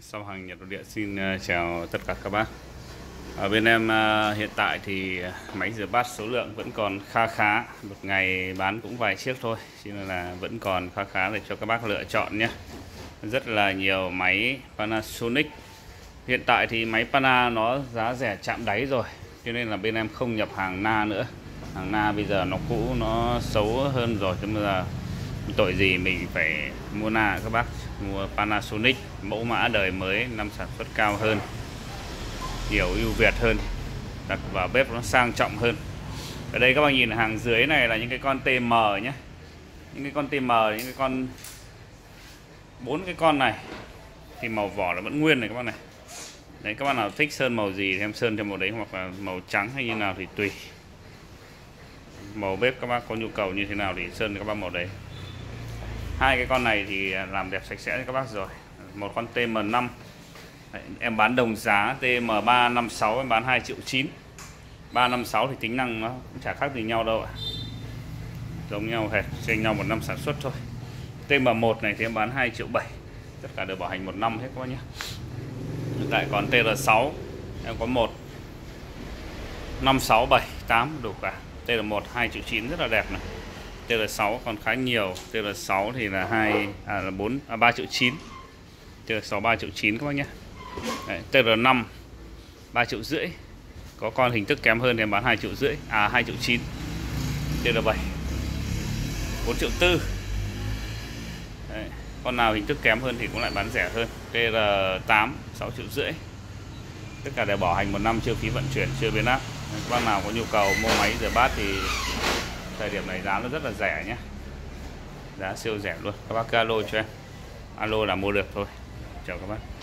sau hàng Nhật Nội Địa xin ờ, chào tất cả các bác. Ở bên em ờ, hiện tại thì máy rửa bát số lượng vẫn còn kha khá, một ngày bán cũng vài chiếc thôi, cho nên là vẫn còn kha khá để cho các bác lựa chọn nhé. Rất là nhiều máy Panasonic. Hiện tại thì máy Pana nó giá rẻ chạm đáy rồi, cho nên là bên em không nhập hàng Na nữa. Hàng Na bây giờ nó cũ, nó xấu hơn rồi, cho nên là tội gì mình phải mua Na các bác? Mua Panasonic, mẫu mã đời mới, năm sản xuất cao hơn, nhiều ưu việt hơn, đặt vào bếp nó sang trọng hơn. Ở đây các bạn nhìn hàng dưới này là những cái con TM nhé. Những cái con TM những cái con, bốn cái con này thì màu vỏ là vẫn nguyên này các bạn này. Đấy, các bạn nào thích sơn màu gì thì em sơn theo màu đấy, hoặc là màu trắng hay như nào thì tùy. Màu bếp các bác có nhu cầu như thế nào thì sơn các bác màu đấy hai cái con này thì làm đẹp sạch sẽ cho các bác rồi. Một con TM5 Đấy, em bán đồng giá TM356 em bán 2 triệu 9 356 thì tính năng nó cũng chả khác gì nhau đâu ạ. Giống nhau hệt chênh nhau một năm sản xuất thôi. TM1 này thì em bán 2 triệu 7 tất cả đều bảo hành một năm hết các bác nhé hiện tại còn TR6 em có 1 5 6 7 8 đủ cả. TR1 2 triệu 9 rất là đẹp này. TR6 còn khá nhiều. TR6 thì là 2 à là 4 à 3 triệu 9 TR6 3 triệu 9 các bác nhé. Đấy, TR5 3 triệu rưỡi. Có con hình thức kém hơn thì em bán 2 triệu rưỡi à 2 triệu 9 TR7 4 triệu 4 Đấy, con nào hình thức kém hơn thì cũng lại bán rẻ hơn. TR8 6 triệu rưỡi. Tất cả đều bảo hành một năm chưa phí vận chuyển chưa biến áp. Các bác nào có nhu cầu mua máy rửa bát thì thời điểm này giá nó rất là rẻ nhé. Giá siêu rẻ luôn. Các bác alo cho em. Alo là mua được thôi. Chào các bác.